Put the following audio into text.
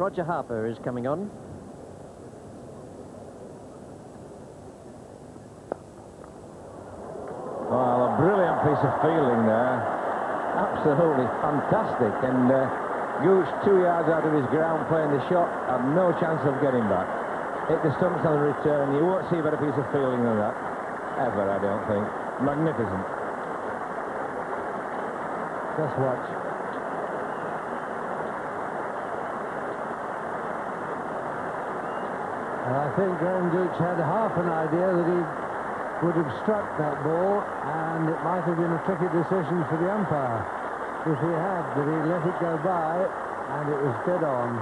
Roger Harper is coming on. Well, a brilliant piece of fielding there. Absolutely fantastic. And uh, Gooch, two yards out of his ground playing the shot, had no chance of getting back. Hit the stumps on the return. You won't see a better piece of fielding than that. Ever, I don't think. Magnificent. Just watch. And I think Graham Dukes had half an idea that he would have struck that ball, and it might have been a tricky decision for the umpire if he had, but he let it go by, and it was dead on.